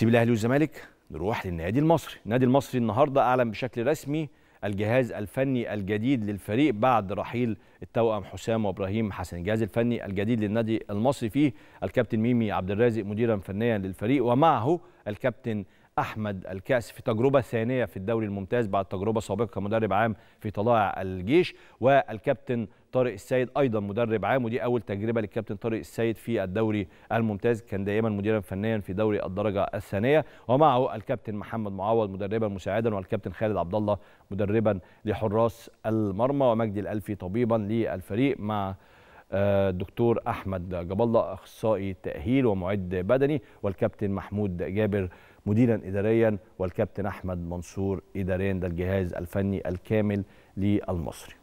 سيب الاهلي والزمالك نروح للنادي المصري. النادي المصري النهارده أعلن بشكل رسمي الجهاز الفني الجديد للفريق بعد رحيل التوأم حسام وإبراهيم حسن. الجهاز الفني الجديد للنادي المصري فيه الكابتن ميمي عبد الرازق مديرا فنيا للفريق ومعه الكابتن أحمد الكأس في تجربة ثانية في الدوري الممتاز بعد تجربة سابقة كمدرب عام في طلائع الجيش والكابتن طارق السيد أيضا مدرب عام ودي أول تجربة للكابتن طارق السيد في الدوري الممتاز. كان دائما مديرا فنيا في دوري الدرجة الثانية. ومعه الكابتن محمد معوض مدربا مساعدا والكابتن خالد عبد الله مدربا لحراس المرمى. ومجدي الألفي طبيبا للفريق مع الدكتور أحمد جاب الله أخصائي تأهيل ومعد بدني. والكابتن محمود جابر مديرا اداريا. والكابتن أحمد منصور اداريا ده الجهاز الفني الكامل للمصري.